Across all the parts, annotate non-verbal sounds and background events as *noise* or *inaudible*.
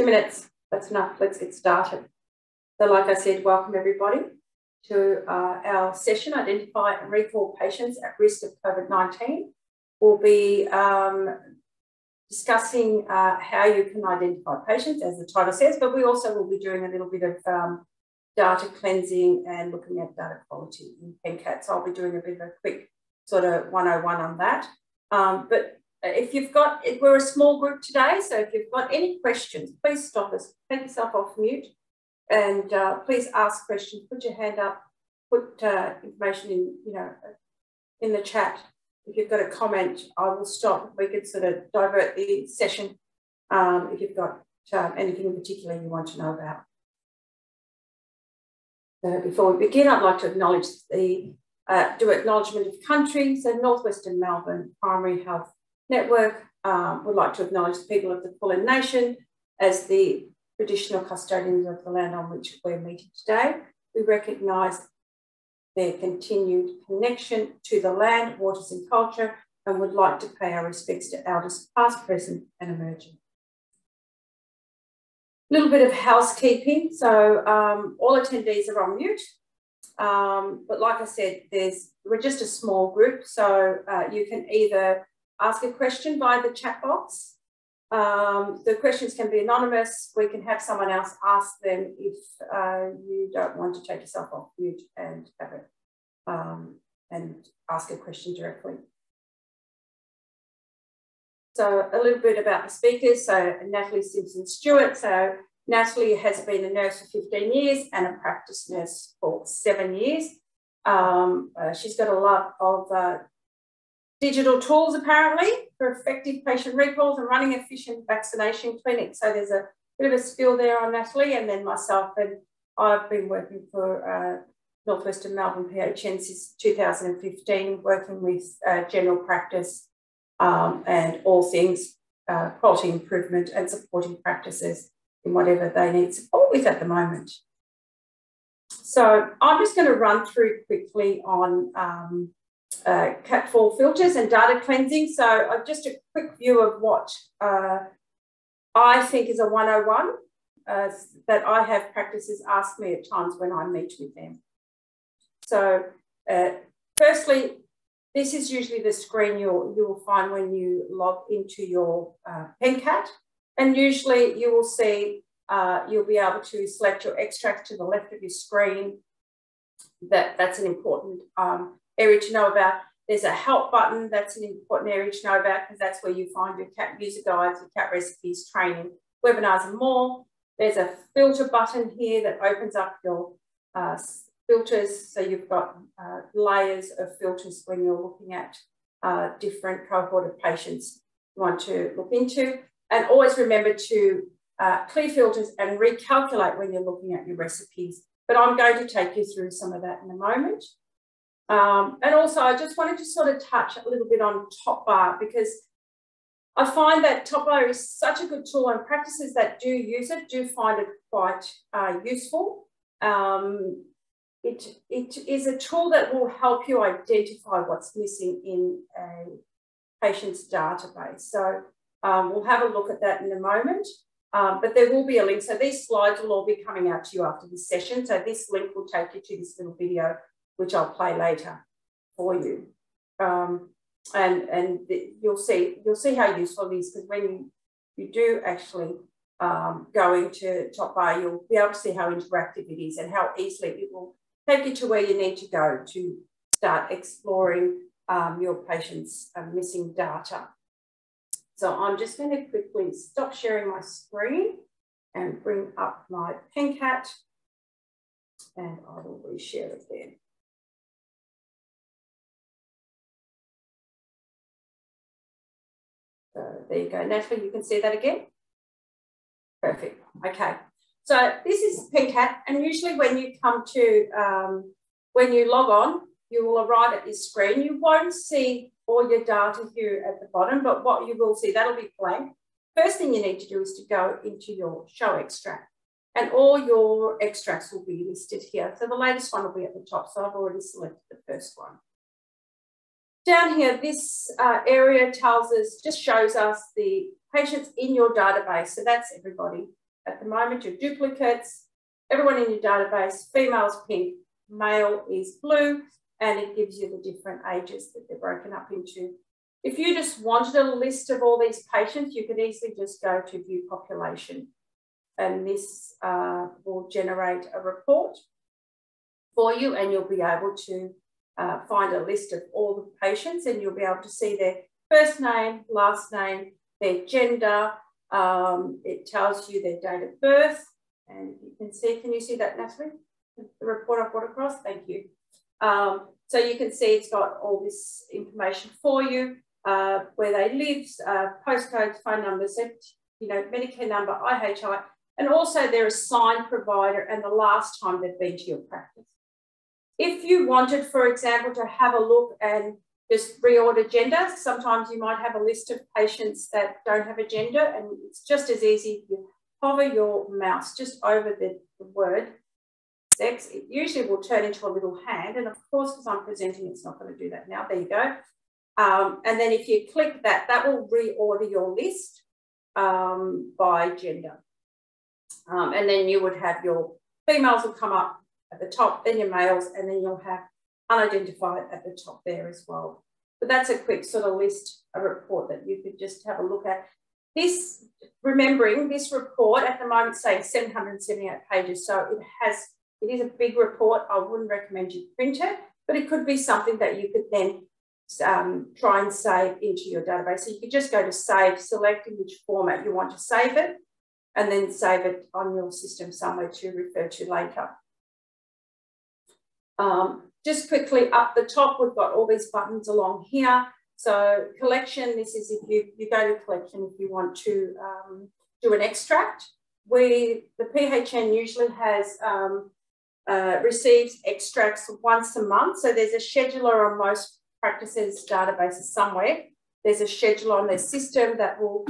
two minutes, that's enough, let's get started. So like I said, welcome everybody to uh, our session, Identify and Recall Patients at Risk of COVID-19. We'll be um, discussing uh, how you can identify patients, as the title says, but we also will be doing a little bit of um, data cleansing and looking at data quality in PenCat. So I'll be doing a bit of a quick sort of 101 on that. Um, but if you've got, we're a small group today, so if you've got any questions, please stop us, take yourself off mute and uh, please ask questions, put your hand up, put uh, information in, you know, in the chat. If you've got a comment, I will stop. We could sort of divert the session um, if you've got um, anything in particular you want to know about. So before we begin, I'd like to acknowledge the, uh, do acknowledgement of country. So Northwestern Melbourne Primary Health Network um, would like to acknowledge the people of the Kulin Nation as the traditional custodians of the land on which we're meeting today. We recognise their continued connection to the land, waters and culture and would like to pay our respects to elders past, present and emerging. A little bit of housekeeping. So um, all attendees are on mute. Um, but like I said, there's we're just a small group, so uh, you can either ask a question via the chat box. Um, the questions can be anonymous. We can have someone else ask them if uh, you don't want to take yourself off mute and have it um, and ask a question directly. So a little bit about the speakers. So Natalie Simpson Stewart. So Natalie has been a nurse for 15 years and a practice nurse for seven years. Um, uh, she's got a lot of uh, digital tools apparently for effective patient recalls and running efficient vaccination clinics. So there's a bit of a skill there on Natalie and then myself and I've been working for uh, Northwestern Melbourne PHN since 2015, working with uh, general practice um, and all things uh, quality improvement and supporting practices in whatever they need support with at the moment. So I'm just going to run through quickly on um, uh, CAT4 filters and data cleansing. So uh, just a quick view of what uh, I think is a 101 uh, that I have practices ask me at times when I meet with them. So uh, firstly, this is usually the screen you'll, you will find when you log into your uh, PenCat. And usually you will see, you'll be able to select your extract to the left of your screen. That, that's an important um, area to know about. There's a help button. That's an important area to know about because that's where you find your cat user guides, your cat recipes, training, webinars and more. There's a filter button here that opens up your uh, filters. So you've got uh, layers of filters when you're looking at uh, different cohort of patients you want to look into. And always remember to uh, clear filters and recalculate when you're looking at your recipes. But I'm going to take you through some of that in a moment. Um, and also, I just wanted to sort of touch a little bit on top bar because I find that top bar is such a good tool and practices that do use it do find it quite uh, useful. Um, it, it is a tool that will help you identify what's missing in a patient's database. So um, we'll have a look at that in a moment, um, but there will be a link. So these slides will all be coming out to you after this session. So this link will take you to this little video which I'll play later for you. Um, and and you'll see you'll see how useful it is because when you, you do actually um, go into Top Bar, you'll be able to see how interactive it is and how easily it will take you to where you need to go to start exploring um, your patient's uh, missing data. So I'm just going to quickly stop sharing my screen and bring up my PenCat and I will reshare it So there you go. Natalie, you can see that again. Perfect. Okay. So this is PenCat, and usually when you come to, um, when you log on, you will arrive at this screen. You won't see all your data here at the bottom, but what you will see, that'll be blank. First thing you need to do is to go into your show extract and all your extracts will be listed here. So the latest one will be at the top. So I've already selected the first one. Down here, this uh, area tells us, just shows us the patients in your database. So that's everybody. at the moment, your duplicates, everyone in your database, female's pink, male is blue, and it gives you the different ages that they're broken up into. If you just wanted a list of all these patients, you could easily just go to view population and this uh, will generate a report for you and you'll be able to uh, find a list of all the patients and you'll be able to see their first name, last name, their gender. Um, it tells you their date of birth and you can see, can you see that Natalie? The report I've brought across, thank you. Um, so you can see it's got all this information for you, uh, where they live, uh, postcodes, phone numbers, you know, Medicare number, IHI, and also their assigned provider and the last time they've been to your practice. If you wanted, for example, to have a look and just reorder gender, sometimes you might have a list of patients that don't have a gender and it's just as easy if you hover your mouse just over the, the word sex, it usually will turn into a little hand. And of course, because I'm presenting, it's not going to do that now. There you go. Um, and then if you click that, that will reorder your list um, by gender. Um, and then you would have your females will come up at the top, then your males, and then you'll have unidentified at the top there as well. But that's a quick sort of list, a report that you could just have a look at. This, remembering this report at the moment saying 778 pages, so it has, it is a big report. I wouldn't recommend you print it, but it could be something that you could then um, try and save into your database. So you could just go to save, select in which format you want to save it, and then save it on your system somewhere to refer to later. Um, just quickly up the top, we've got all these buttons along here. So collection, this is if you, you go to collection if you want to um, do an extract. We, the PHN usually has um, uh, receives extracts once a month. So there's a scheduler on most practices databases somewhere. There's a schedule on their system that will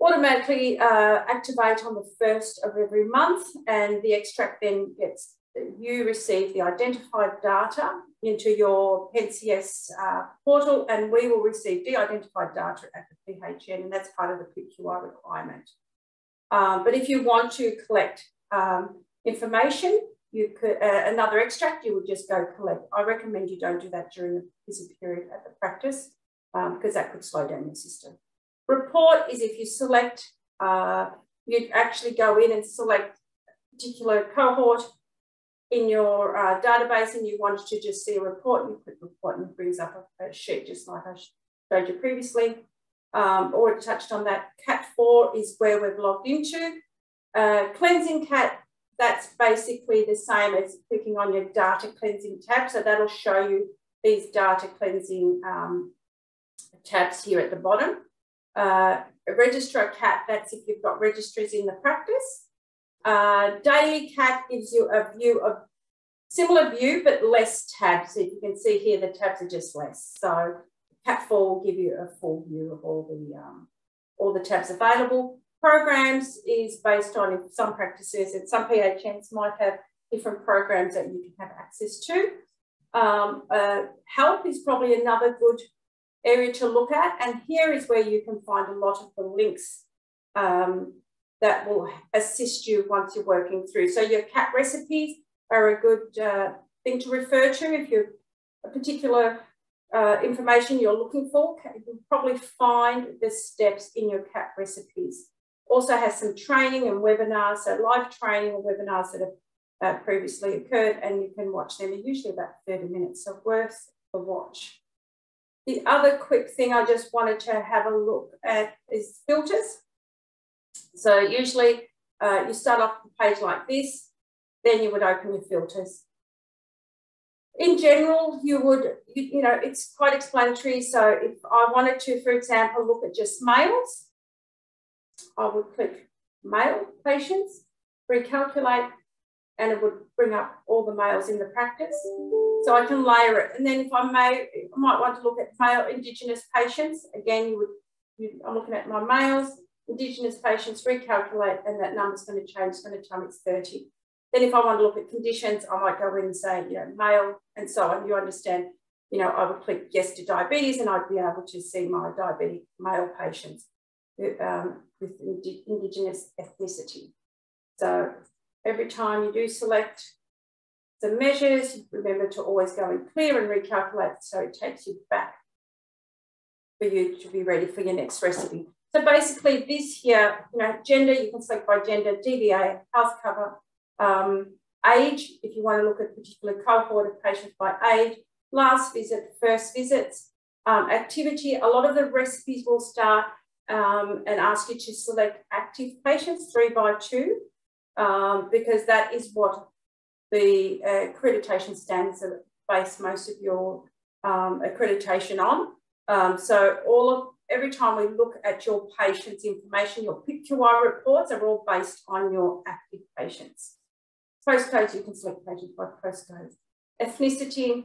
automatically uh, activate on the first of every month and the extract then gets, you receive the identified data into your PenCS uh, portal and we will receive de-identified data at the PHN and that's part of the PQI requirement. Um, but if you want to collect um, information, you could uh, another extract, you would just go collect. I recommend you don't do that during the busy period at the practice because um, that could slow down your system. Report is if you select, uh, you actually go in and select a particular cohort in your uh, database and you wanted to just see a report, you click report and it brings up a, a sheet just like I showed you previously. Um, already touched on that. Cat 4 is where we've logged into. Uh, cleansing cat, that's basically the same as clicking on your data cleansing tab. So that'll show you these data cleansing um, tabs here at the bottom. Uh, register a cat, that's if you've got registries in the practice. Uh, daily cat gives you a view of similar view, but less tabs. So you can see here, the tabs are just less. So cat 4 will give you a full view of all the, um, all the tabs available. Programs is based on if some practices and some PHNs might have different programs that you can have access to. Um, uh, help is probably another good area to look at. And here is where you can find a lot of the links um, that will assist you once you're working through. So your cat recipes are a good uh, thing to refer to if you're a particular uh, information you're looking for. You'll probably find the steps in your cat recipes. Also has some training and webinars, so live training and webinars that have uh, previously occurred and you can watch them. They're usually about 30 minutes, so worth the watch. The other quick thing I just wanted to have a look at is filters. So usually uh, you start off the page like this, then you would open your filters. In general, you would, you, you know, it's quite explanatory. So if I wanted to, for example, look at just males, I would click male patients, recalculate, and it would bring up all the males in the practice. So I can layer it. And then if I may, I might want to look at male Indigenous patients. Again, you would, you, I'm looking at my males, Indigenous patients, recalculate, and that number's going to change. Going to tell it's 30. Then if I want to look at conditions, I might go in and say, you know, male and so on. You understand, you know, I would click yes to diabetes and I'd be able to see my diabetic male patients um, with Indigenous ethnicity. So every time you do select the measures, remember to always go in clear and recalculate so it takes you back for you to be ready for your next recipe. So basically this here, you know, gender, you can select by gender, DVA, health cover, um, age, if you want to look at a particular cohort of patients by age, last visit, first visits, um, activity, a lot of the recipes will start um, and ask you to select active patients, three by two, um, because that is what the accreditation standards are based most of your um, accreditation on. Um, so all of every time we look at your patient's information, your PIQI reports are all based on your active patients. Postcodes, you can select patients by postcodes. Ethnicity,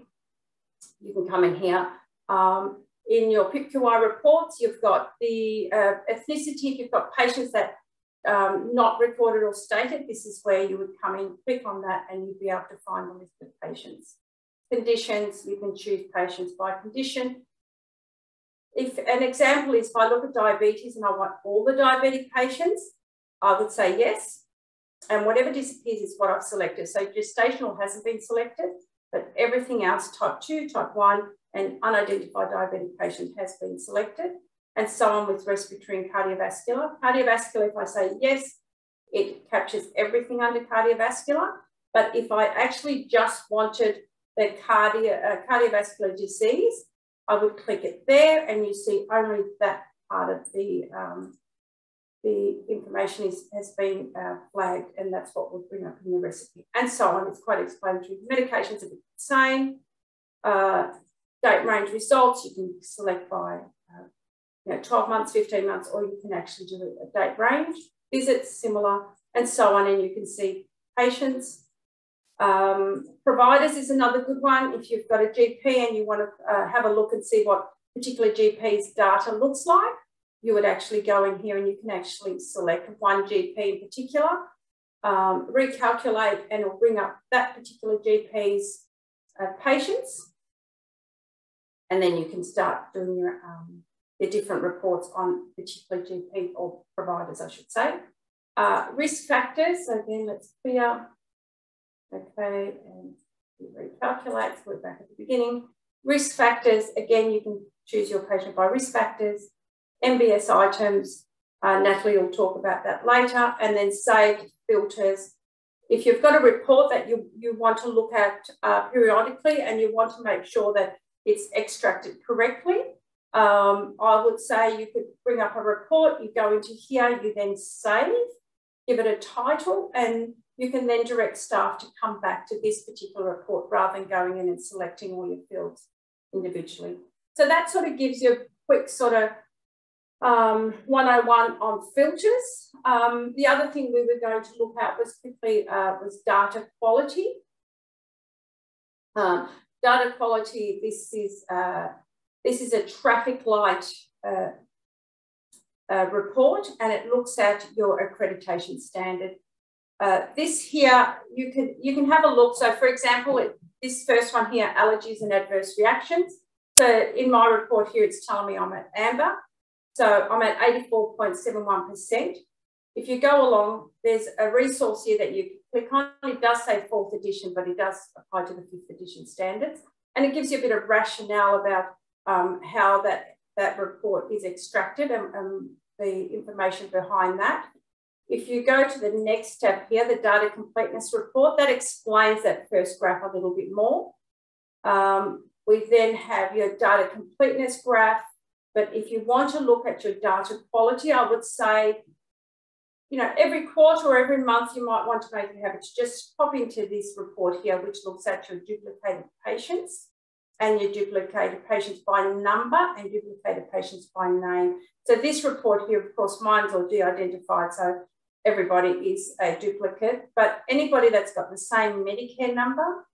you can come in here. Um, in your PIQI reports, you've got the uh, ethnicity, you've got patients that um, not recorded or stated, this is where you would come in, click on that, and you'd be able to find the list of patients. Conditions, you can choose patients by condition. If an example is if I look at diabetes and I want all the diabetic patients, I would say yes. And whatever disappears is what I've selected. So gestational hasn't been selected, but everything else, type 2, type 1, and unidentified diabetic patient has been selected and so on with respiratory and cardiovascular. Cardiovascular, if I say yes, it captures everything under cardiovascular. But if I actually just wanted the cardio, uh, cardiovascular disease, I would click it there and you see only that part of the, um, the information is, has been uh, flagged and that's what we'll bring up in the recipe and so on. It's quite explanatory. Medications are the same. Uh, date range results, you can select by you know, 12 months, 15 months, or you can actually do a date range, visits, similar, and so on. And you can see patients. Um, providers is another good one. If you've got a GP and you want to uh, have a look and see what particular GP's data looks like, you would actually go in here and you can actually select one GP in particular, um, recalculate, and it'll bring up that particular GP's uh, patients. And then you can start doing your um, the different reports on particular GP or providers, I should say. Uh, risk factors, again, let's clear. Okay, and recalculate, so we're back at the beginning. Risk factors, again, you can choose your patient by risk factors. MBS items, uh, Natalie will talk about that later, and then saved filters. If you've got a report that you, you want to look at uh, periodically and you want to make sure that it's extracted correctly, um, I would say you could bring up a report, you go into here, you then save, give it a title, and you can then direct staff to come back to this particular report rather than going in and selecting all your fields individually. So that sort of gives you a quick sort of um, 101 on filters. Um, the other thing we were going to look at was quickly uh, was data quality. Um, data quality, this is uh, this is a traffic light uh, uh, report and it looks at your accreditation standard. Uh, this here, you can, you can have a look. So for example, it, this first one here, allergies and adverse reactions. So in my report here, it's telling me I'm at amber. So I'm at 84.71%. If you go along, there's a resource here that you click on. It does say fourth edition, but it does apply to the fifth edition standards. And it gives you a bit of rationale about um, how that, that report is extracted and, and the information behind that. If you go to the next tab here, the data completeness report, that explains that first graph a little bit more. Um, we then have your data completeness graph. But if you want to look at your data quality, I would say, you know, every quarter or every month, you might want to make a habit to just pop into this report here, which looks at your duplicated patients and your duplicated patients by number and duplicated patients by name. So this report here, of course, mine's all de-identified, so everybody is a duplicate, but anybody that's got the same Medicare number,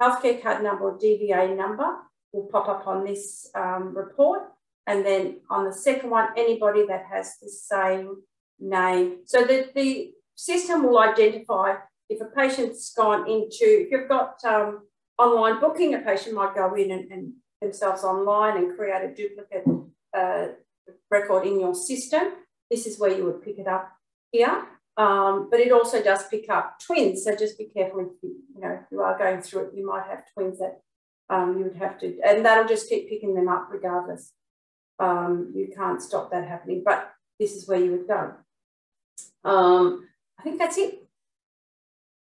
healthcare card number or DVA number will pop up on this um, report. And then on the second one, anybody that has the same name. So that the system will identify if a patient's gone into, if you've got um, online booking, a patient might go in and, and themselves online and create a duplicate uh, record in your system. This is where you would pick it up here. Um, but it also does pick up twins. So just be careful if you, you know, if you are going through it, you might have twins that um, you would have to, and that'll just keep picking them up regardless. Um, you can't stop that happening, but this is where you would go. Um, I think that's it.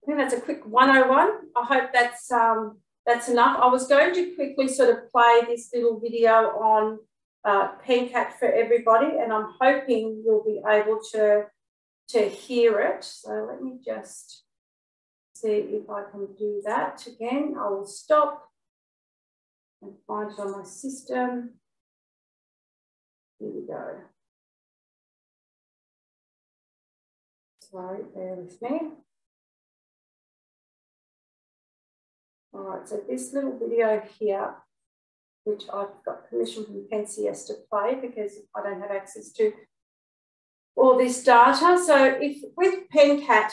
I think that's a quick 101. I hope that's um, that's enough. I was going to quickly sort of play this little video on uh, PenCat for everybody, and I'm hoping you'll be able to, to hear it. So let me just see if I can do that again. I will stop and find it on my system. Here we go. Sorry, bear with me. All right, so this little video here, which I've got permission from PenCS to play because I don't have access to all this data. So if with PenCat,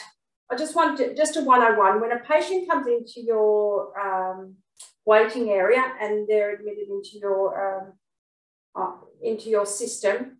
I just want to, just a 101, when a patient comes into your um, waiting area and they're admitted into your um, uh, into your system,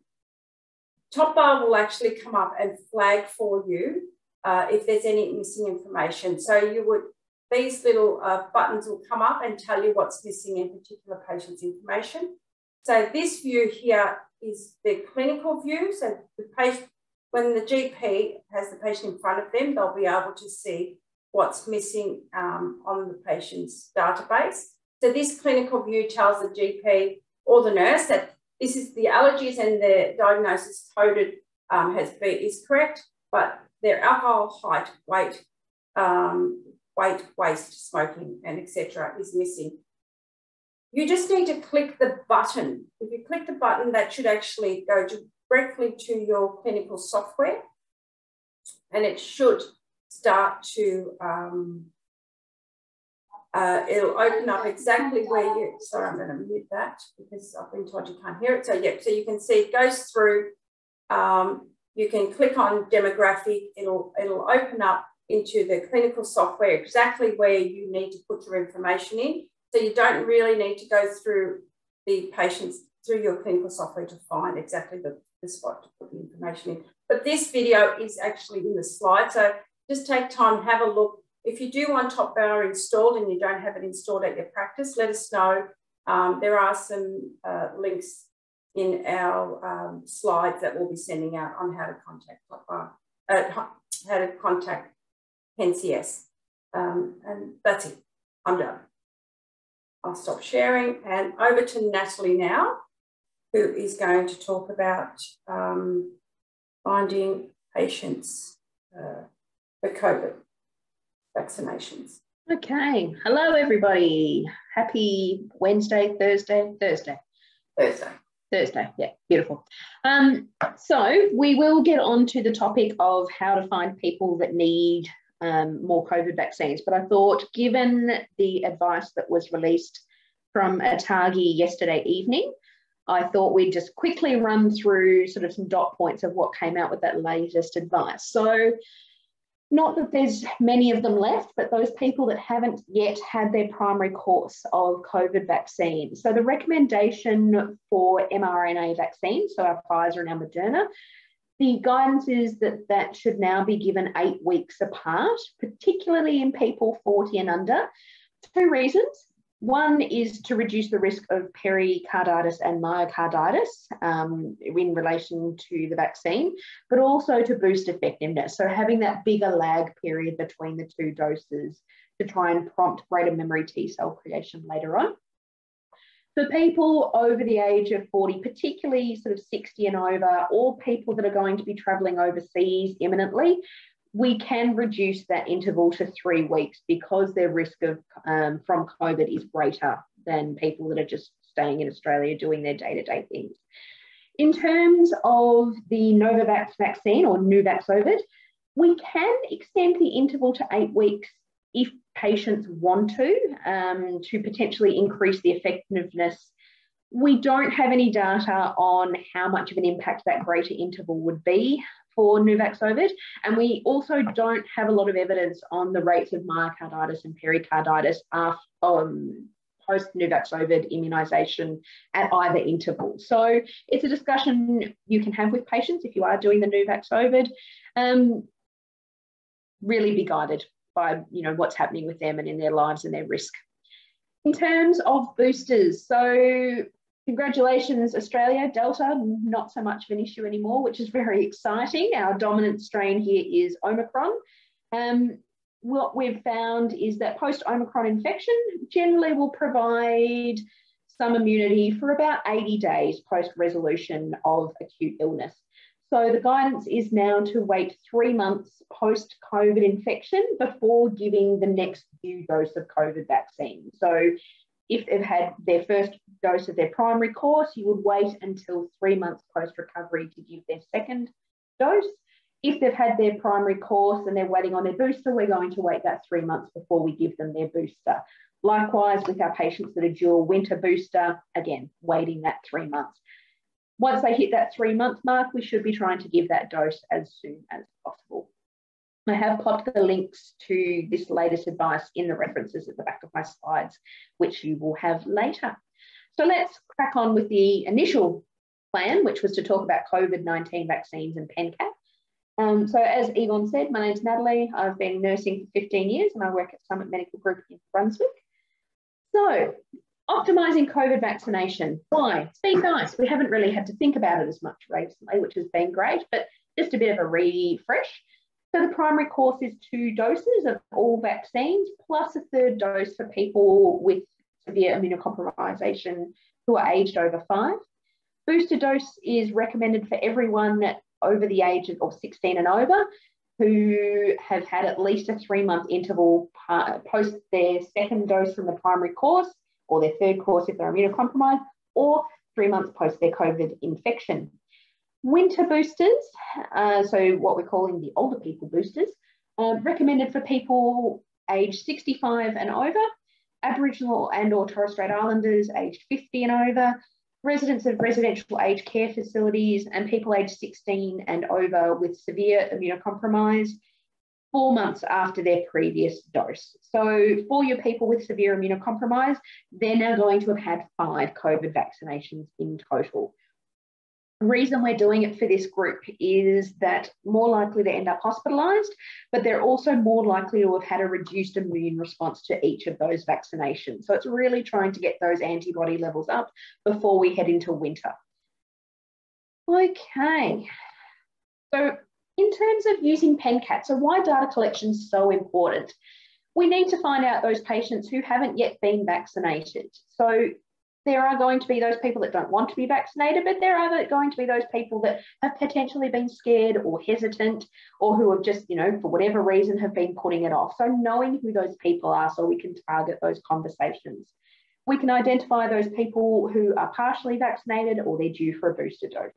top bar will actually come up and flag for you uh, if there's any missing information. So you would these little uh, buttons will come up and tell you what's missing in particular patient's information. So this view here is the clinical view. So the patient, when the GP has the patient in front of them, they'll be able to see what's missing um, on the patient's database. So this clinical view tells the GP or the nurse that this is the allergies and the diagnosis coded um, has been, is correct, but their alcohol, height, weight, um, weight, waist, smoking, and etc. is missing. You just need to click the button. If you click the button, that should actually go directly to your clinical software and it should start to, um, uh, it'll open up exactly where you, sorry, I'm going to mute that because I've been told you can't hear it. So yeah, so you can see it goes through, um, you can click on demographic, it'll, it'll open up into the clinical software exactly where you need to put your information in. So you don't really need to go through the patients through your clinical software to find exactly the, the spot to put the information in. But this video is actually in the slide. So just take time, have a look. If you do want Top Bar installed and you don't have it installed at your practice, let us know. Um, there are some uh, links in our um, slides that we'll be sending out on how to contact Top Bar, uh, how to contact PenCS. Um, and that's it. I'm done. I'll stop sharing and over to Natalie now, who is going to talk about um, finding patients uh, for COVID vaccinations. Okay. Hello, everybody. Happy Wednesday, Thursday, Thursday. Thursday. Thursday, yeah, beautiful. Um, so we will get on to the topic of how to find people that need um, more COVID vaccines. But I thought, given the advice that was released from ATAGI yesterday evening, I thought we'd just quickly run through sort of some dot points of what came out with that latest advice. So, not that there's many of them left, but those people that haven't yet had their primary course of COVID vaccine. So, the recommendation for mRNA vaccines, so our Pfizer and our Moderna, the guidance is that that should now be given eight weeks apart, particularly in people 40 and under. Two reasons. One is to reduce the risk of pericarditis and myocarditis um, in relation to the vaccine, but also to boost effectiveness. So, having that bigger lag period between the two doses to try and prompt greater memory T cell creation later on. For people over the age of 40, particularly sort of 60 and over, or people that are going to be traveling overseas imminently, we can reduce that interval to three weeks because their risk of um, from COVID is greater than people that are just staying in Australia doing their day-to-day things. In terms of the Novavax vaccine or Nuvaxovid, we can extend the interval to eight weeks if patients want to, um, to potentially increase the effectiveness. We don't have any data on how much of an impact that greater interval would be for Nuvaxovid. And we also don't have a lot of evidence on the rates of myocarditis and pericarditis after, um, post Nuvaxovid immunisation at either interval. So it's a discussion you can have with patients if you are doing the Nuvaxovid. Um, really be guided by you know what's happening with them and in their lives and their risk. In terms of boosters, so congratulations Australia, Delta, not so much of an issue anymore, which is very exciting. Our dominant strain here is Omicron. Um, what we've found is that post-Omicron infection generally will provide some immunity for about 80 days post-resolution of acute illness. So the guidance is now to wait three months post COVID infection before giving the next new dose of COVID vaccine. So if they've had their first dose of their primary course, you would wait until three months post recovery to give their second dose. If they've had their primary course and they're waiting on their booster, we're going to wait that three months before we give them their booster. Likewise, with our patients that are dual winter booster, again, waiting that three months once they hit that three month mark, we should be trying to give that dose as soon as possible. I have popped the links to this latest advice in the references at the back of my slides, which you will have later. So let's crack on with the initial plan, which was to talk about COVID-19 vaccines and PenCat. Um, so as Yvonne said, my name is Natalie. I've been nursing for 15 years and I work at Summit Medical Group in Brunswick. So Optimizing COVID vaccination. Why? It's been nice. We haven't really had to think about it as much recently, which has been great, but just a bit of a refresh. So the primary course is two doses of all vaccines, plus a third dose for people with severe immunocompromisation who are aged over five. Booster dose is recommended for everyone over the age of 16 and over who have had at least a three month interval uh, post their second dose from the primary course or their third course if they're immunocompromised, or three months post their COVID infection. Winter boosters, uh, so what we're calling the older people boosters, uh, recommended for people aged 65 and over, Aboriginal and or Torres Strait Islanders aged 50 and over, residents of residential aged care facilities and people aged 16 and over with severe immunocompromise, four months after their previous dose. So for your people with severe immunocompromise, they're now going to have had five COVID vaccinations in total. The reason we're doing it for this group is that more likely to end up hospitalised, but they're also more likely to have had a reduced immune response to each of those vaccinations. So it's really trying to get those antibody levels up before we head into winter. Okay, so in terms of using PenCat, so why data collection is so important? We need to find out those patients who haven't yet been vaccinated. So there are going to be those people that don't want to be vaccinated, but there are going to be those people that have potentially been scared or hesitant or who have just, you know, for whatever reason have been putting it off. So knowing who those people are so we can target those conversations. We can identify those people who are partially vaccinated or they're due for a booster dose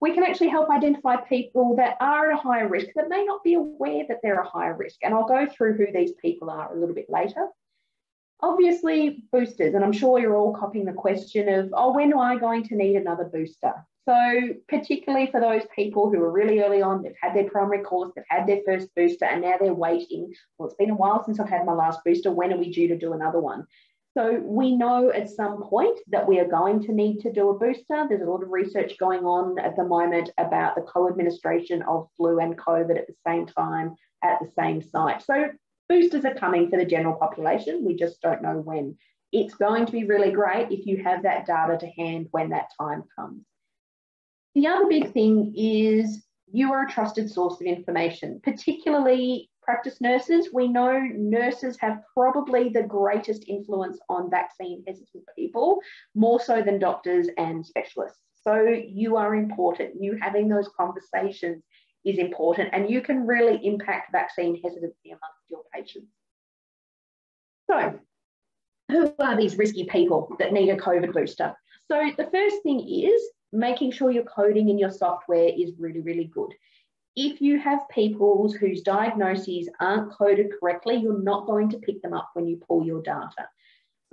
we can actually help identify people that are at a higher risk that may not be aware that they're a higher risk. And I'll go through who these people are a little bit later. Obviously, boosters, and I'm sure you're all copying the question of, oh, when am I going to need another booster? So, particularly for those people who are really early on, they've had their primary course, they've had their first booster, and now they're waiting. Well, it's been a while since I've had my last booster. When are we due to do another one? So we know at some point that we are going to need to do a booster. There's a lot of research going on at the moment about the co-administration of flu and COVID at the same time at the same site. So boosters are coming for the general population. We just don't know when. It's going to be really great if you have that data to hand when that time comes. The other big thing is you are a trusted source of information, particularly practice nurses, we know nurses have probably the greatest influence on vaccine hesitant people, more so than doctors and specialists. So you are important. You having those conversations is important, and you can really impact vaccine hesitancy amongst your patients. So, who are these risky people that need a COVID booster? So, the first thing is making sure your coding in your software is really, really good if you have people whose diagnoses aren't coded correctly, you're not going to pick them up when you pull your data.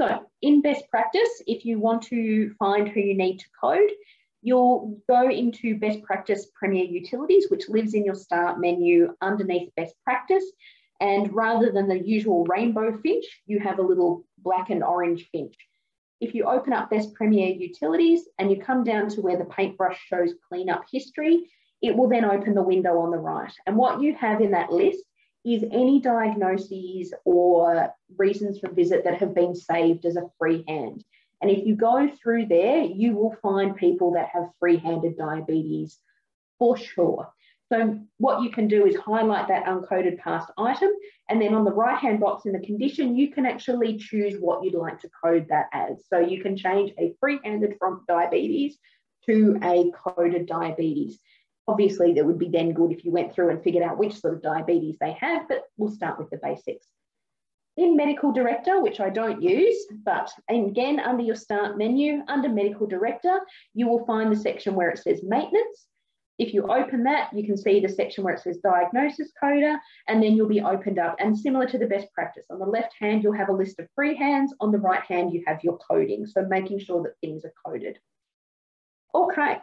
So in best practice, if you want to find who you need to code, you'll go into best practice Premier Utilities, which lives in your start menu underneath best practice. And rather than the usual rainbow finch, you have a little black and orange finch. If you open up best Premier Utilities and you come down to where the paintbrush shows cleanup history, it will then open the window on the right. And what you have in that list is any diagnoses or reasons for visit that have been saved as a freehand. And if you go through there, you will find people that have free-handed diabetes for sure. So what you can do is highlight that uncoded past item, and then on the right-hand box in the condition, you can actually choose what you'd like to code that as. So you can change a free-handed from diabetes to a coded diabetes. Obviously, that would be then good if you went through and figured out which sort of diabetes they have, but we'll start with the basics. In Medical Director, which I don't use, but again, under your Start menu, under Medical Director, you will find the section where it says Maintenance. If you open that, you can see the section where it says Diagnosis Coder, and then you'll be opened up. And similar to the best practice, on the left hand, you'll have a list of free hands. On the right hand, you have your coding. So making sure that things are coded. Okay,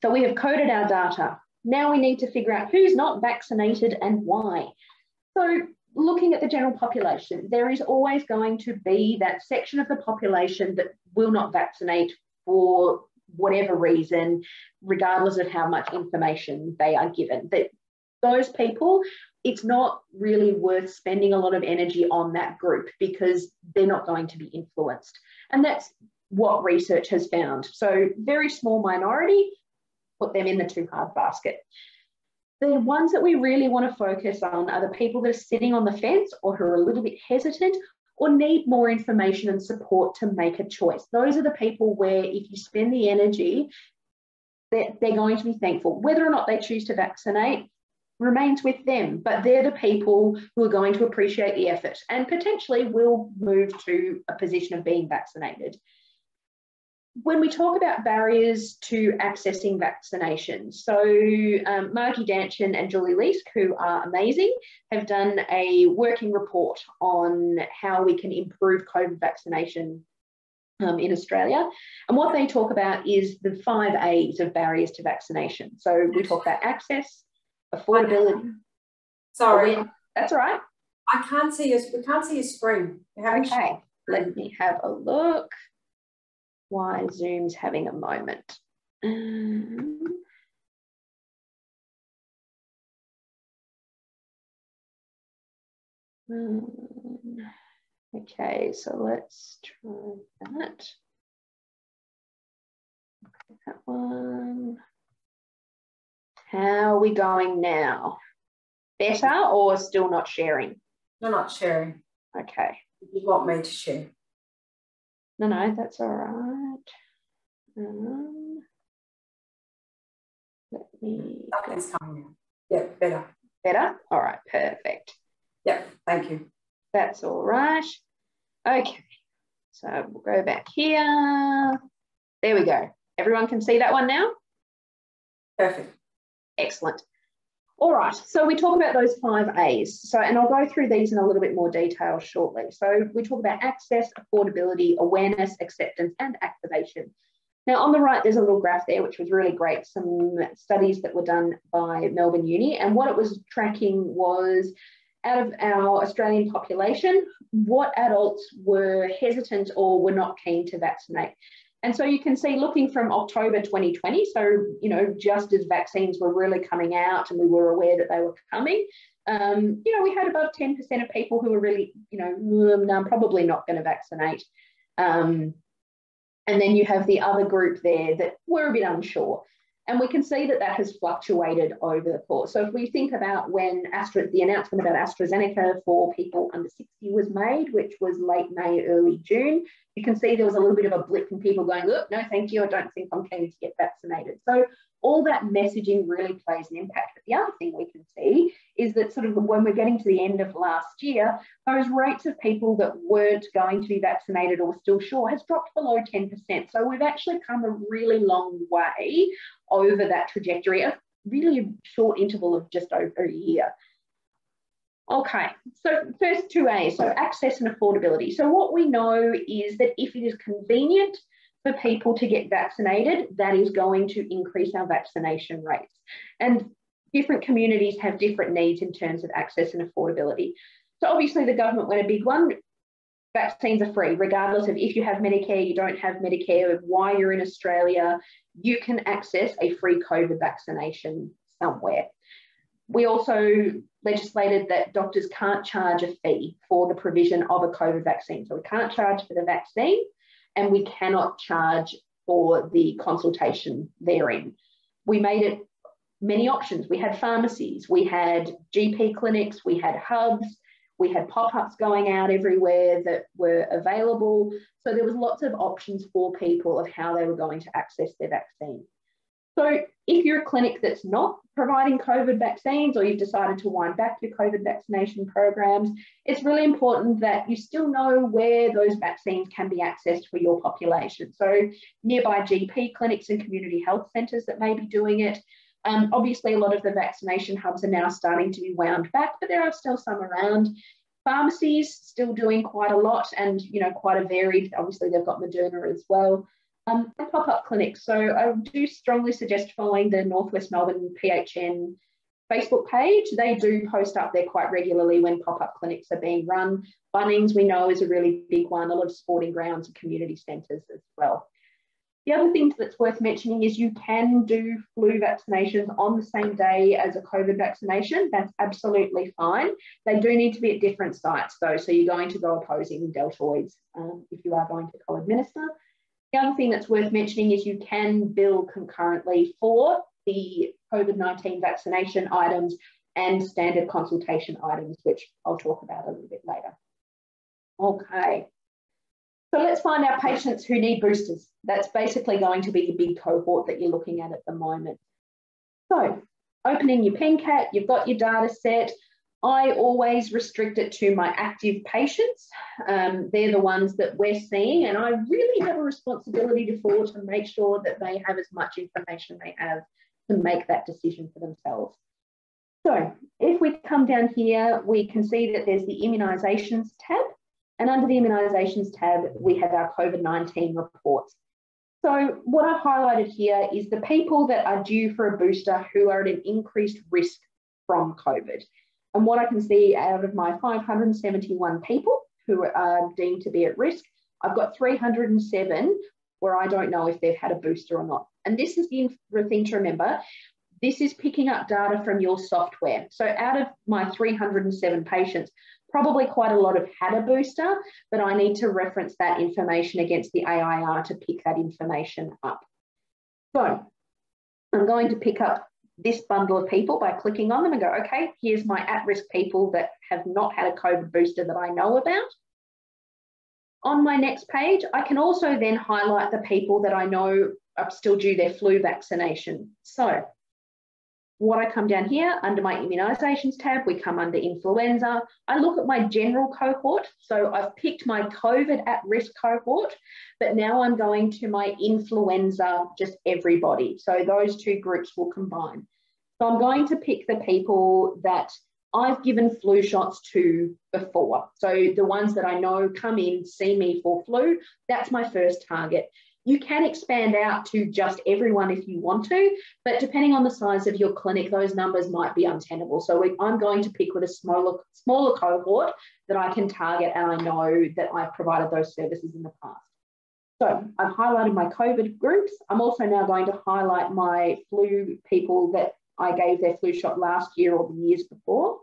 so we have coded our data. Now we need to figure out who's not vaccinated and why. So looking at the general population, there is always going to be that section of the population that will not vaccinate for whatever reason, regardless of how much information they are given. That those people, it's not really worth spending a lot of energy on that group because they're not going to be influenced. And that's what research has found. So very small minority, put them in the too hard basket. The ones that we really want to focus on are the people that are sitting on the fence or who are a little bit hesitant or need more information and support to make a choice. Those are the people where if you spend the energy, they're, they're going to be thankful. Whether or not they choose to vaccinate remains with them, but they're the people who are going to appreciate the effort and potentially will move to a position of being vaccinated when we talk about barriers to accessing vaccinations, so um, Margie Danchin and Julie Leask, who are amazing, have done a working report on how we can improve COVID vaccination um, in Australia. And what they talk about is the five A's of barriers to vaccination. So we talk about access, affordability. Sorry. That's all right. I can't see your, we can't see your screen. Okay, let me have a look why Zoom's having a moment. Um, okay, so let's try that. That one. How are we going now? Better or still not sharing? You're not sharing. Okay. You want me to share? No, no, that's all right. Um, let me. Something's coming now. Yeah, better. Better? All right, perfect. Yeah, thank you. That's all right. Okay, so we'll go back here. There we go. Everyone can see that one now? Perfect. Excellent. All right, so we talk about those five A's. So, and I'll go through these in a little bit more detail shortly. So we talk about access, affordability, awareness, acceptance, and activation. Now on the right, there's a little graph there, which was really great. Some studies that were done by Melbourne Uni. And what it was tracking was out of our Australian population, what adults were hesitant or were not keen to vaccinate. And so you can see looking from October 2020, so, you know, just as vaccines were really coming out and we were aware that they were coming, um, you know, we had above 10% of people who were really, you know, no, I'm probably not going to vaccinate. Um, and then you have the other group there that were a bit unsure. And we can see that that has fluctuated over the course. So if we think about when Astra, the announcement about AstraZeneca for people under 60 was made, which was late May, early June, you can see there was a little bit of a blip in people going, look, no, thank you, I don't think I'm keen to get vaccinated. So all that messaging really plays an impact. But the other thing we can see is that sort of when we're getting to the end of last year, those rates of people that weren't going to be vaccinated or still sure has dropped below 10%. So we've actually come a really long way over that trajectory, a really a short interval of just over a year. Okay, so first two A's, so access and affordability. So what we know is that if it is convenient for people to get vaccinated, that is going to increase our vaccination rates. And different communities have different needs in terms of access and affordability. So obviously the government went a big one. Vaccines are free, regardless of if you have Medicare, you don't have Medicare, why you're in Australia, you can access a free COVID vaccination somewhere. we also legislated that doctors can't charge a fee for the provision of a COVID vaccine. So we can't charge for the vaccine and we cannot charge for the consultation therein. We made it many options. We had pharmacies, we had GP clinics, we had hubs, we had pop-ups going out everywhere that were available. So there was lots of options for people of how they were going to access their vaccine. So if you're a clinic that's not providing COVID vaccines or you've decided to wind back your COVID vaccination programs, it's really important that you still know where those vaccines can be accessed for your population. So nearby GP clinics and community health centres that may be doing it. Um, obviously, a lot of the vaccination hubs are now starting to be wound back, but there are still some around. Pharmacies still doing quite a lot and, you know, quite a varied, obviously they've got Moderna as well um, pop-up clinics. So I do strongly suggest following the Northwest Melbourne PHN Facebook page. They do post up there quite regularly when pop-up clinics are being run. Bunnings we know is a really big one, a lot of sporting grounds and community centres as well. The other thing that's worth mentioning is you can do flu vaccinations on the same day as a COVID vaccination. That's absolutely fine. They do need to be at different sites though. So you're going to go opposing deltoids um, if you are going to co-administer. The other thing that's worth mentioning is you can bill concurrently for the COVID 19 vaccination items and standard consultation items, which I'll talk about a little bit later. Okay, so let's find our patients who need boosters. That's basically going to be the big cohort that you're looking at at the moment. So opening your PenCat, you've got your data set. I always restrict it to my active patients. Um, they're the ones that we're seeing, and I really have a responsibility to for to make sure that they have as much information they have to make that decision for themselves. So if we come down here, we can see that there's the immunisations tab, and under the immunisations tab, we have our COVID-19 reports. So what I've highlighted here is the people that are due for a booster who are at an increased risk from COVID. And what I can see out of my 571 people who are um, deemed to be at risk, I've got 307 where I don't know if they've had a booster or not. And this is the thing to remember. This is picking up data from your software. So out of my 307 patients, probably quite a lot have had a booster, but I need to reference that information against the AIR to pick that information up. So I'm going to pick up this bundle of people by clicking on them and go, okay, here's my at-risk people that have not had a COVID booster that I know about. On my next page, I can also then highlight the people that I know are still due their flu vaccination. So what I come down here under my immunisations tab, we come under influenza. I look at my general cohort. So I've picked my COVID at risk cohort, but now I'm going to my influenza, just everybody. So those two groups will combine. So I'm going to pick the people that I've given flu shots to before. So the ones that I know come in, see me for flu, that's my first target. You can expand out to just everyone if you want to, but depending on the size of your clinic, those numbers might be untenable. So we, I'm going to pick with a smaller, smaller cohort that I can target and I know that I've provided those services in the past. So I've highlighted my COVID groups. I'm also now going to highlight my flu people that I gave their flu shot last year or the years before.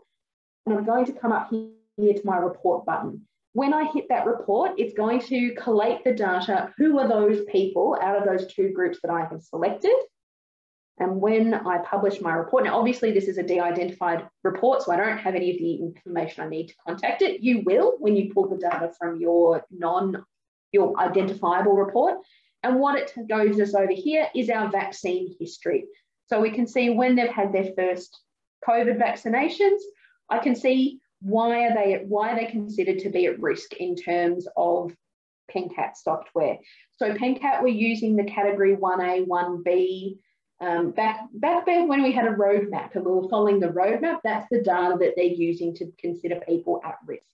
And I'm going to come up here to my report button. When I hit that report, it's going to collate the data. Who are those people out of those two groups that I have selected? And when I publish my report, now obviously this is a de-identified report, so I don't have any of the information I need to contact it. You will when you pull the data from your non, your identifiable report. And what it goes us over here is our vaccine history. So we can see when they've had their first COVID vaccinations, I can see why are they why are they considered to be at risk in terms of PenCat software. So PenCat, we're using the category 1A, 1B. Um, back, back when we had a roadmap and we were following the roadmap, that's the data that they're using to consider people at risk.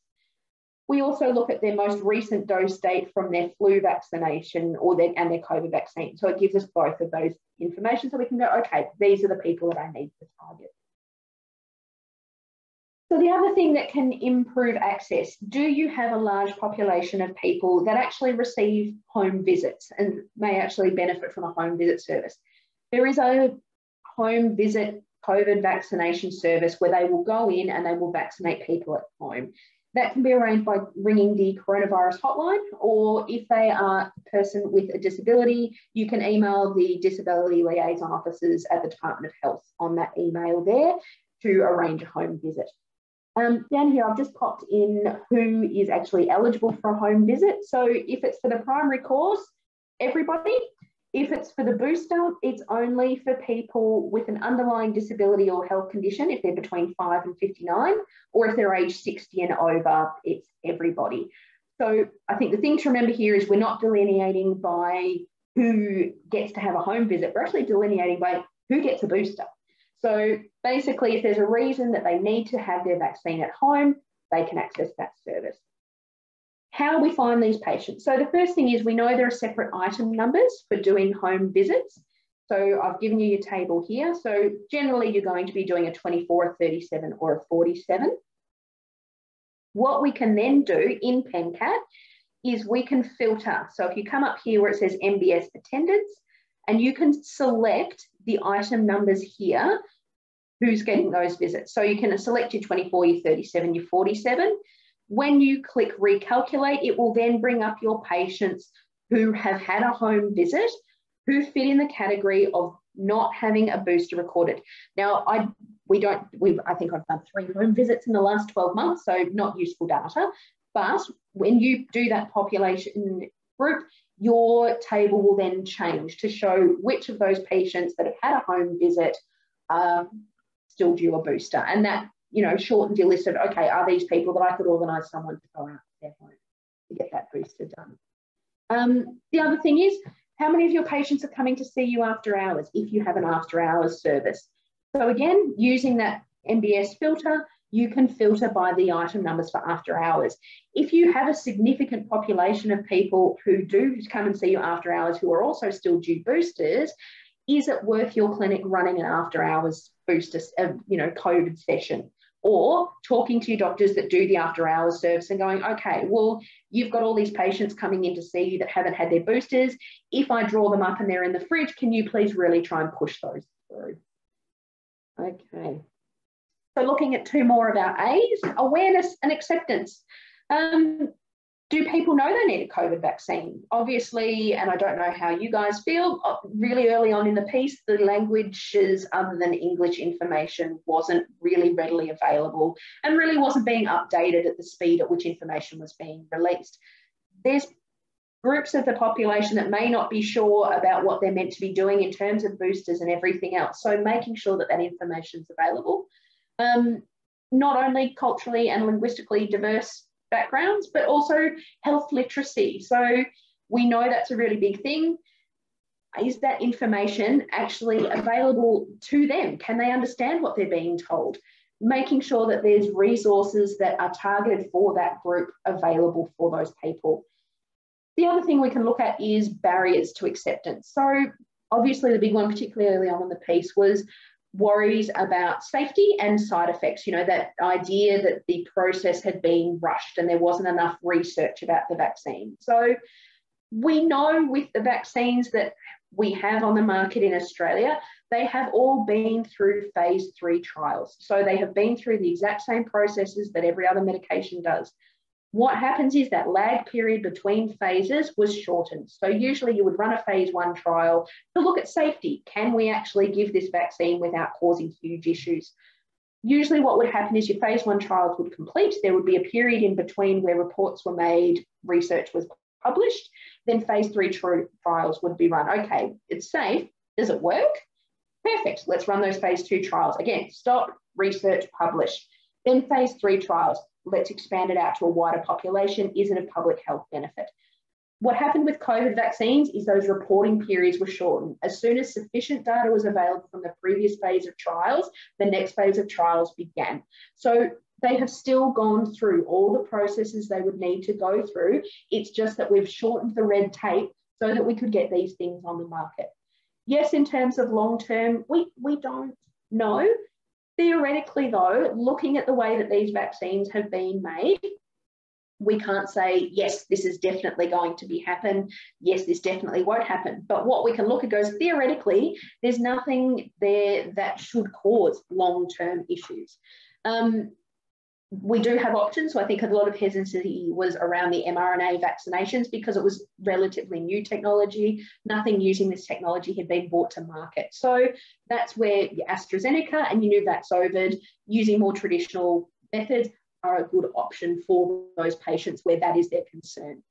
We also look at their most recent dose date from their flu vaccination or their, and their COVID vaccine. So it gives us both of those information so we can go, okay, these are the people that I need to target. So the other thing that can improve access, do you have a large population of people that actually receive home visits and may actually benefit from a home visit service? There is a home visit COVID vaccination service where they will go in and they will vaccinate people at home. That can be arranged by ringing the coronavirus hotline, or if they are a person with a disability, you can email the disability liaison officers at the Department of Health on that email there to arrange a home visit. Um, down here, I've just popped in who is actually eligible for a home visit. So if it's for the primary course, everybody. If it's for the booster, it's only for people with an underlying disability or health condition if they're between 5 and 59, or if they're age 60 and over, it's everybody. So I think the thing to remember here is we're not delineating by who gets to have a home visit, we're actually delineating by who gets a booster. So basically, if there's a reason that they need to have their vaccine at home, they can access that service. How we find these patients? So the first thing is we know there are separate item numbers for doing home visits. So I've given you your table here. So generally you're going to be doing a 24, a 37 or a 47. What we can then do in PenCat is we can filter. So if you come up here where it says MBS attendance, and you can select the item numbers here, who's getting those visits. So you can select your 24, your 37, your 47, when you click recalculate, it will then bring up your patients who have had a home visit who fit in the category of not having a booster recorded. Now, I we don't we I think I've done three home visits in the last 12 months, so not useful data. But when you do that population group, your table will then change to show which of those patients that have had a home visit are still due a booster. And that you know, shortened your list of, okay, are these people that I could organise someone to go out to their home to get that booster done? Um, the other thing is, how many of your patients are coming to see you after hours if you have an after hours service? So again, using that MBS filter, you can filter by the item numbers for after hours. If you have a significant population of people who do come and see you after hours who are also still due boosters, is it worth your clinic running an after hours booster, uh, you know, COVID session? or talking to your doctors that do the after hours service and going, okay, well, you've got all these patients coming in to see you that haven't had their boosters. If I draw them up and they're in the fridge, can you please really try and push those through? Okay. So looking at two more of our A's, awareness and acceptance. Um, do people know they need a COVID vaccine? Obviously, and I don't know how you guys feel, uh, really early on in the piece, the languages other than English information wasn't really readily available and really wasn't being updated at the speed at which information was being released. There's groups of the population that may not be sure about what they're meant to be doing in terms of boosters and everything else. So making sure that that information is available. Um, not only culturally and linguistically diverse backgrounds, but also health literacy. So we know that's a really big thing. Is that information actually available to them? Can they understand what they're being told? Making sure that there's resources that are targeted for that group available for those people. The other thing we can look at is barriers to acceptance. So obviously the big one, particularly early on in the piece, was worries about safety and side effects. You know, that idea that the process had been rushed and there wasn't enough research about the vaccine. So we know with the vaccines that we have on the market in Australia, they have all been through phase three trials. So they have been through the exact same processes that every other medication does. What happens is that lag period between phases was shortened. So usually you would run a phase one trial to look at safety. Can we actually give this vaccine without causing huge issues? Usually what would happen is your phase one trials would complete. There would be a period in between where reports were made, research was published, then phase three trials would be run. Okay, it's safe. Does it work? Perfect. Let's run those phase two trials. Again, stop, research, publish. Then phase three trials let's expand it out to a wider population isn't a public health benefit. What happened with COVID vaccines is those reporting periods were shortened. As soon as sufficient data was available from the previous phase of trials, the next phase of trials began. So they have still gone through all the processes they would need to go through. It's just that we've shortened the red tape so that we could get these things on the market. Yes, in terms of long term, we, we don't know. Theoretically, though, looking at the way that these vaccines have been made, we can't say, yes, this is definitely going to be happen. Yes, this definitely won't happen. But what we can look at goes theoretically, there's nothing there that should cause long-term issues. Um, we do have options. So I think a lot of hesitancy was around the mRNA vaccinations because it was relatively new technology. Nothing using this technology had been brought to market. So that's where AstraZeneca and your Nuvaxovid using more traditional methods are a good option for those patients where that is their concern.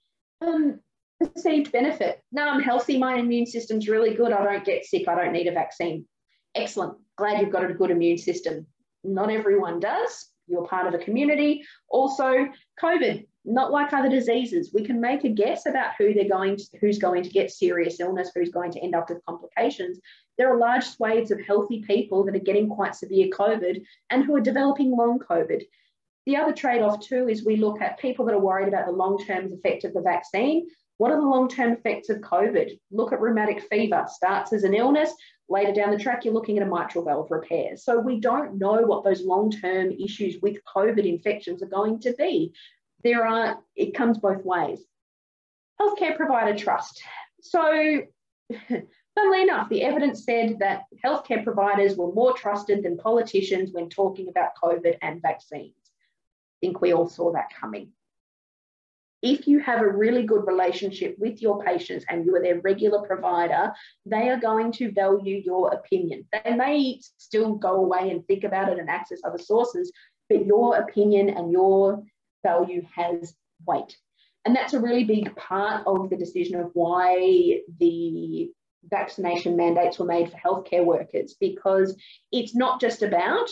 Um, perceived benefit. No, I'm healthy. My immune system's really good. I don't get sick. I don't need a vaccine. Excellent. Glad you've got a good immune system. Not everyone does you're part of a community. Also, COVID, not like other diseases. We can make a guess about who they're going to, who's going to get serious illness, who's going to end up with complications. There are large swathes of healthy people that are getting quite severe COVID and who are developing long COVID. The other trade-off too is we look at people that are worried about the long-term effect of the vaccine. What are the long-term effects of COVID? Look at rheumatic fever, starts as an illness, Later down the track, you're looking at a mitral valve repair. So we don't know what those long-term issues with COVID infections are going to be. There are, it comes both ways. Healthcare provider trust. So *laughs* funnily enough, the evidence said that healthcare providers were more trusted than politicians when talking about COVID and vaccines. I think we all saw that coming if you have a really good relationship with your patients and you are their regular provider, they are going to value your opinion. They may still go away and think about it and access other sources, but your opinion and your value has weight. And that's a really big part of the decision of why the vaccination mandates were made for healthcare workers, because it's not just about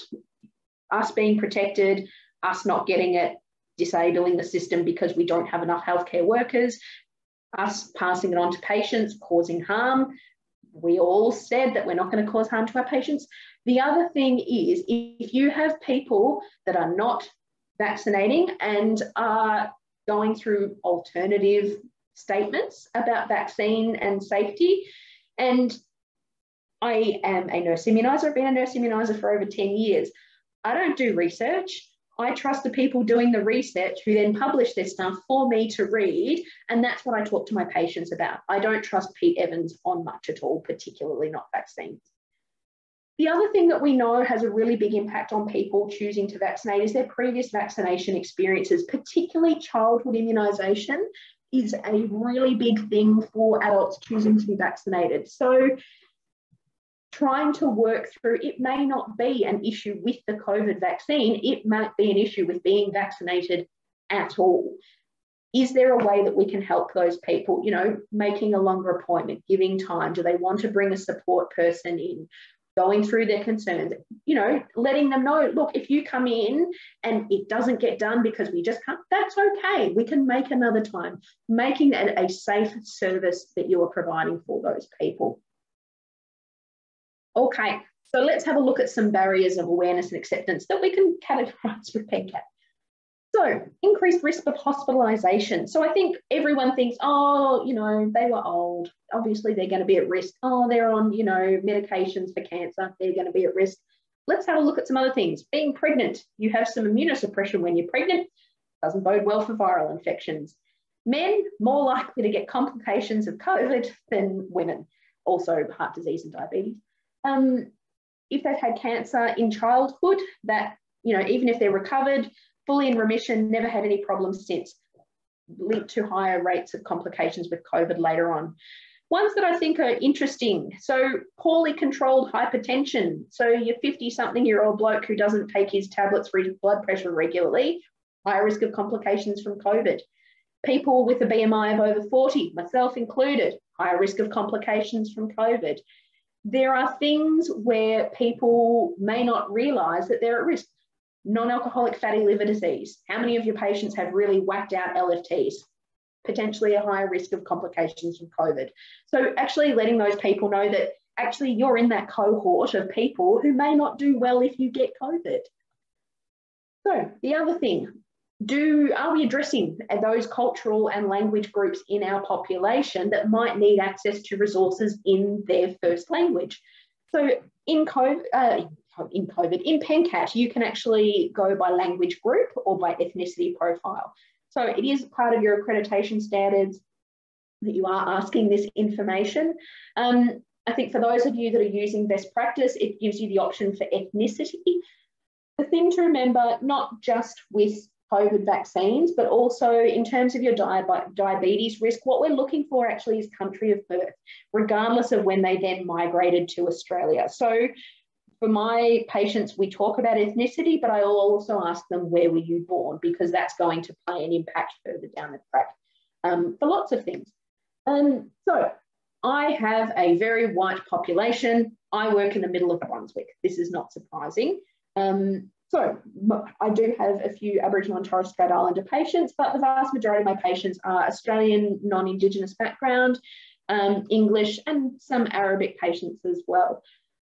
us being protected, us not getting it, disabling the system because we don't have enough healthcare workers, us passing it on to patients, causing harm. We all said that we're not going to cause harm to our patients. The other thing is if you have people that are not vaccinating and are going through alternative statements about vaccine and safety, and I am a nurse immuniser, I've been a nurse immuniser for over 10 years. I don't do research. I trust the people doing the research who then publish their stuff for me to read. And that's what I talk to my patients about. I don't trust Pete Evans on much at all, particularly not vaccines. The other thing that we know has a really big impact on people choosing to vaccinate is their previous vaccination experiences, particularly childhood immunisation is a really big thing for adults choosing to be vaccinated. So trying to work through it may not be an issue with the COVID vaccine, it might be an issue with being vaccinated at all. Is there a way that we can help those people? You know, making a longer appointment, giving time. Do they want to bring a support person in? Going through their concerns, you know, letting them know, look, if you come in and it doesn't get done because we just can't, that's okay. We can make another time, making it a safe service that you are providing for those people. Okay, so let's have a look at some barriers of awareness and acceptance that we can categorize *laughs* with PENCAT. So, increased risk of hospitalisation. So, I think everyone thinks, oh, you know, they were old. Obviously, they're going to be at risk. Oh, they're on, you know, medications for cancer. They're going to be at risk. Let's have a look at some other things. Being pregnant, you have some immunosuppression when you're pregnant. Doesn't bode well for viral infections. Men, more likely to get complications of COVID than women. Also, heart disease and diabetes um, if they've had cancer in childhood, that, you know, even if they're recovered, fully in remission, never had any problems since, linked to higher rates of complications with COVID later on. Ones that I think are interesting. So, poorly controlled hypertension. So, your 50 something year old bloke who doesn't take his tablets for his blood pressure regularly, higher risk of complications from COVID. People with a BMI of over 40, myself included, higher risk of complications from COVID there are things where people may not realize that they're at risk. Non alcoholic fatty liver disease. How many of your patients have really whacked out LFTs? Potentially a higher risk of complications from COVID. So, actually letting those people know that actually you're in that cohort of people who may not do well if you get COVID. So, the other thing, do are we addressing those cultural and language groups in our population that might need access to resources in their first language? So in COVID, uh, in COVID, in PENCAT, you can actually go by language group or by ethnicity profile. So it is part of your accreditation standards that you are asking this information. Um, I think for those of you that are using best practice, it gives you the option for ethnicity. The thing to remember, not just with COVID vaccines, but also in terms of your di diabetes risk, what we're looking for actually is country of birth, regardless of when they then migrated to Australia. So for my patients, we talk about ethnicity, but I also ask them where were you born because that's going to play an impact further down the track um, for lots of things. Um, so I have a very white population. I work in the middle of Brunswick. This is not surprising. Um, so I do have a few Aboriginal and Torres Strait Islander patients, but the vast majority of my patients are Australian, non-Indigenous background, um, English, and some Arabic patients as well.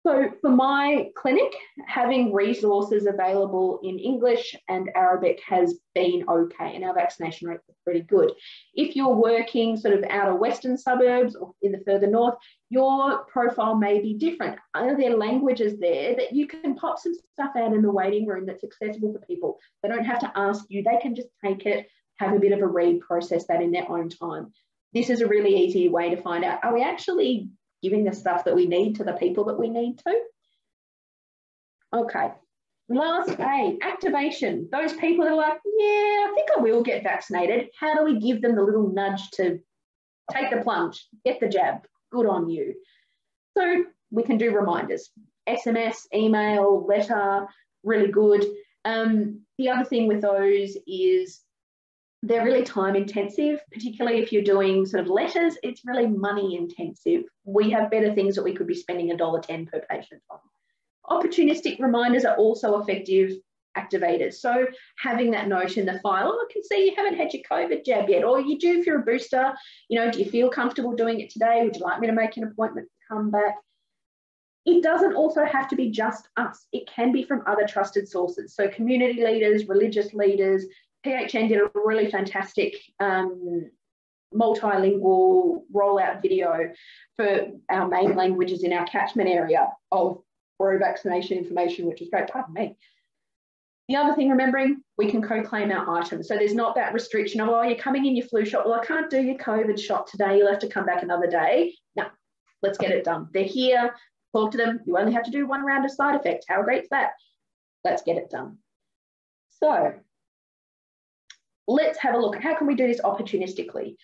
So for my clinic, having resources available in English and Arabic has been okay, and our vaccination rates are pretty good. If you're working sort of out of western suburbs or in the further north, your profile may be different. Are there languages there that you can pop some stuff out in the waiting room that's accessible for people? They don't have to ask you, they can just take it, have a bit of a read, process that in their own time. This is a really easy way to find out, are we actually giving the stuff that we need to the people that we need to. Okay, last A, activation. Those people that are like, yeah, I think I will get vaccinated. How do we give them the little nudge to take the plunge, get the jab? Good on you. So we can do reminders, SMS, email, letter, really good. Um, the other thing with those is they're really time intensive, particularly if you're doing sort of letters, it's really money intensive. We have better things that we could be spending a dollar ten per patient on. Opportunistic reminders are also effective activators. So having that note in the file, oh, I can see you haven't had your COVID jab yet, or you do if you're a booster, you know, do you feel comfortable doing it today? Would you like me to make an appointment to come back? It doesn't also have to be just us. It can be from other trusted sources. So community leaders, religious leaders, PHN did a really fantastic um, multilingual rollout video for our main languages in our catchment area of pro vaccination information, which is great. Pardon me. The other thing, remembering, we can co-claim our items. So there's not that restriction of, oh, you're coming in your flu shot. Well, I can't do your COVID shot today. You'll have to come back another day. No, let's get it done. They're here. Talk to them. You only have to do one round of side effects. How great is that? Let's get it done. So let's have a look. How can we do this opportunistically?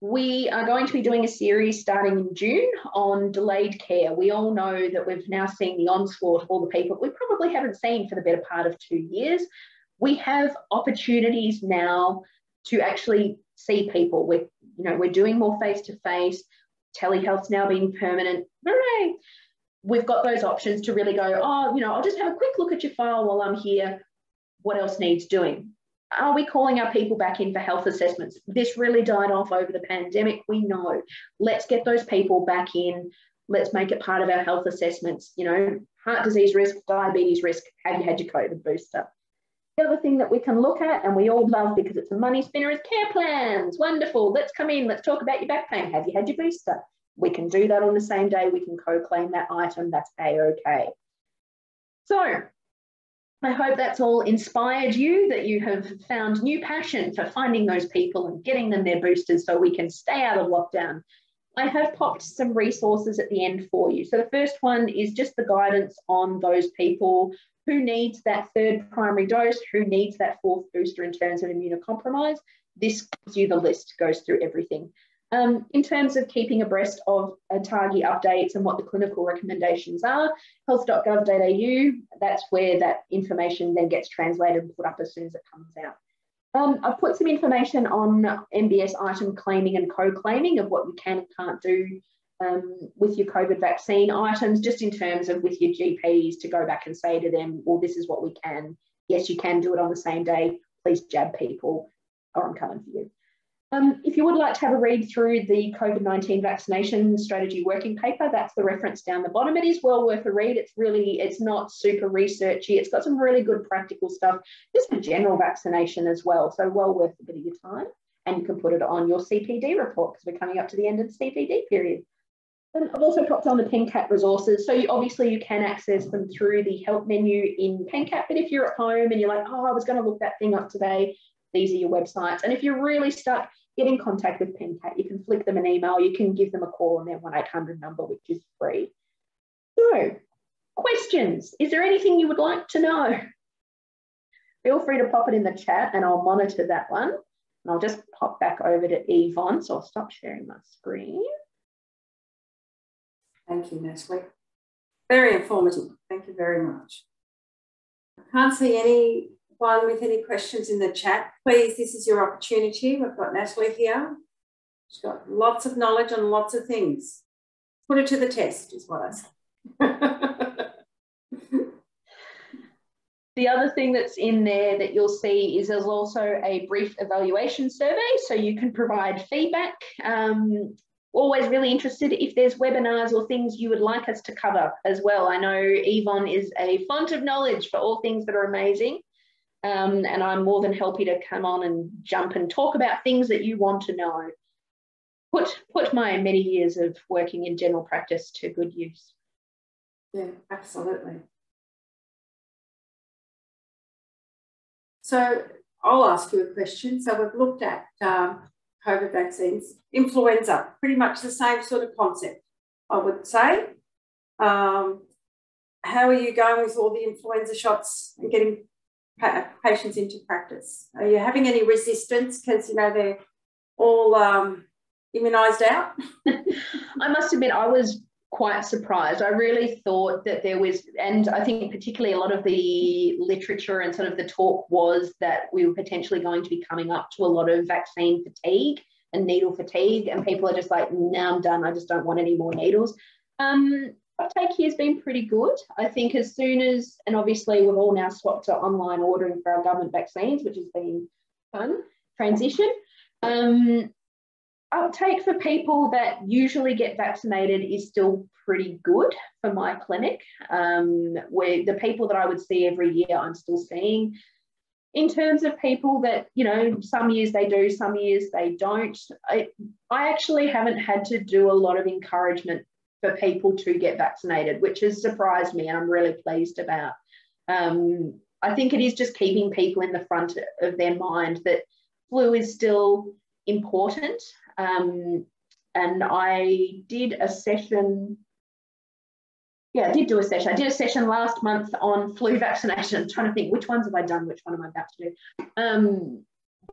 We are going to be doing a series starting in June on delayed care. We all know that we've now seen the onslaught of all the people we probably haven't seen for the better part of two years. We have opportunities now to actually see people. We're, you know, we're doing more face to face. Telehealth's now being permanent. Hooray! We've got those options to really go, oh, you know, I'll just have a quick look at your file while I'm here. What else needs doing? Are we calling our people back in for health assessments? This really died off over the pandemic. We know. Let's get those people back in. Let's make it part of our health assessments. You know, heart disease risk, diabetes risk. Have you had your COVID booster? The other thing that we can look at, and we all love because it's a money spinner, is care plans. Wonderful. Let's come in. Let's talk about your back pain. Have you had your booster? We can do that on the same day. We can co claim that item. That's A OK. So, I hope that's all inspired you, that you have found new passion for finding those people and getting them their boosters so we can stay out of lockdown. I have popped some resources at the end for you. So the first one is just the guidance on those people who needs that third primary dose, who needs that fourth booster in terms of immunocompromise. This gives you the list, goes through everything. Um, in terms of keeping abreast of ATAGI updates and what the clinical recommendations are, health.gov.au, that's where that information then gets translated and put up as soon as it comes out. Um, I've put some information on MBS item claiming and co-claiming of what you can and can't do um, with your COVID vaccine items, just in terms of with your GPs to go back and say to them, well, this is what we can. Yes, you can do it on the same day. Please jab people or I'm coming for you. Um, if you would like to have a read through the COVID-19 vaccination strategy working paper, that's the reference down the bottom. It is well worth a read. It's really, it's not super researchy. It's got some really good practical stuff. Just for general vaccination as well. So well worth a bit of your time. And you can put it on your CPD report because we're coming up to the end of the CPD period. And I've also popped on the PenCat resources. So you, obviously you can access them through the help menu in PenCat. But if you're at home and you're like, oh, I was going to look that thing up today, these are your websites. And if you're really stuck, get in contact with PenCat. You can flick them an email, you can give them a call on their 1 800 number, which is free. So, questions. Is there anything you would like to know? Feel free to pop it in the chat and I'll monitor that one. And I'll just pop back over to Yvonne. So I'll stop sharing my screen. Thank you, Natalie. Very informative. Thank you very much. I can't see anyone with any questions in the chat. Please, this is your opportunity. We've got Natalie here. She's got lots of knowledge on lots of things. Put it to the test, is what I say. the other thing that's in there that you'll see is there's also a brief evaluation survey, so you can provide feedback. Um, always really interested if there's webinars or things you would like us to cover as well. I know Yvonne is a font of knowledge for all things that are amazing. Um, and I'm more than happy to come on and jump and talk about things that you want to know. Put, put my many years of working in general practice to good use. Yeah, absolutely. So I'll ask you a question. So we've looked at um, COVID vaccines, influenza, pretty much the same sort of concept, I would say. Um, how are you going with all the influenza shots and getting patients into practice? Are you having any resistance because you know they're all um, immunised out? *laughs* I must admit, I was quite surprised. I really thought that there was, and I think particularly a lot of the literature and sort of the talk was that we were potentially going to be coming up to a lot of vaccine fatigue and needle fatigue, and people are just like, now I'm done. I just don't want any more needles. Um, uptake here has been pretty good. I think as soon as, and obviously we've all now swapped to online ordering for our government vaccines, which has been fun transition. Um, uptake for people that usually get vaccinated is still pretty good for my clinic. Um, where the people that I would see every year, I'm still seeing. In terms of people that, you know, some years they do, some years they don't, I, I actually haven't had to do a lot of encouragement for people to get vaccinated, which has surprised me and I'm really pleased about. Um, I think it is just keeping people in the front of their mind that flu is still important. Um, and I did a session. Yeah, I did do a session. I did a session last month on flu *laughs* vaccination. I'm trying to think which ones have I done, which one am I about to do. Um,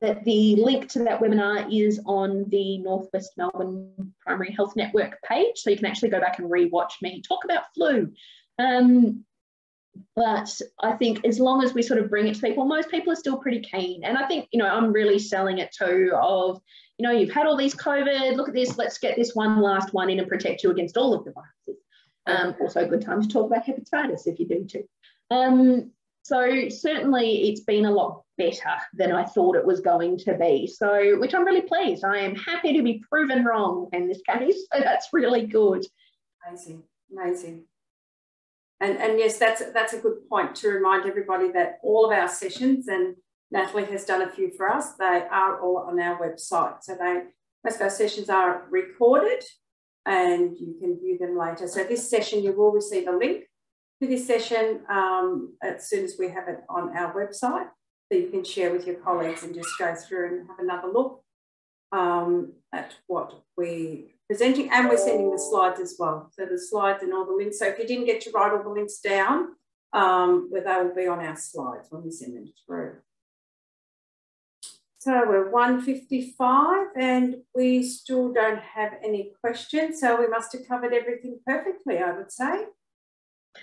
that the link to that webinar is on the Northwest Melbourne Primary Health Network page. So you can actually go back and re-watch me talk about flu. Um, but I think as long as we sort of bring it to people, most people are still pretty keen. And I think, you know, I'm really selling it too of, you know, you've had all these COVID, look at this, let's get this one last one in and protect you against all of the viruses. Um, also a good time to talk about hepatitis if you do too. Um, so certainly it's been a lot better than I thought it was going to be. So, which I'm really pleased. I am happy to be proven wrong in this case. So that's really good. Amazing, amazing. And, and yes, that's that's a good point to remind everybody that all of our sessions and Natalie has done a few for us. They are all on our website. So they most of our sessions are recorded and you can view them later. So this session, you will receive a link this session um, as soon as we have it on our website. So you can share with your colleagues and just go through and have another look um, at what we're presenting and we're sending the slides as well. So the slides and all the links. So if you didn't get to write all the links down, um, they will be on our slides when we send them through. So we're 155 and we still don't have any questions. So we must have covered everything perfectly, I would say.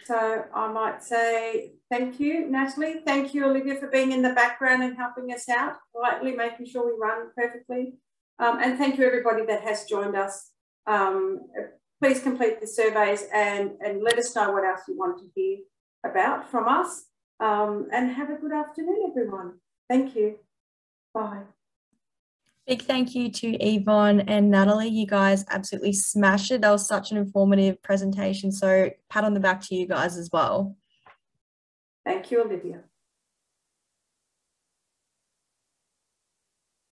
So I might say thank you, Natalie. Thank you, Olivia, for being in the background and helping us out, lightly making sure we run perfectly. Um, and thank you, everybody that has joined us. Um, please complete the surveys and, and let us know what else you want to hear about from us. Um, and have a good afternoon, everyone. Thank you. Bye. Big thank you to Yvonne and Natalie. You guys absolutely smashed it. That was such an informative presentation. So pat on the back to you guys as well. Thank you, Olivia.